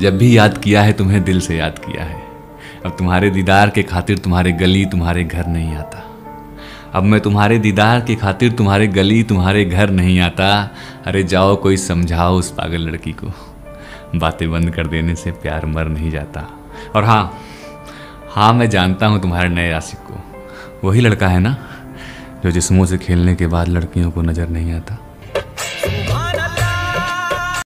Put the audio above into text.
जब भी याद किया है, तुम्हें दिल से याद किया है। अब तुम्हारे दीदार के खातिर तुम्हारे गली, तुम्हारे घर नहीं आता। अब मैं तुम्हारे दीदार के खातिर तुम्हारे गली, तुम्हारे घर नहीं आता। अरे जाओ, कोई समझाओ उस पागल लड़की को। बातें बंद कर देने से प्यार मर नहीं जाता। और हाँ हाँ मैं जानता हूँ तुम्हारे नए आशिक को। वही लड़का है ना, जो जिस्मों से खेलने के बाद लड़कियों को नज़र नहीं आता।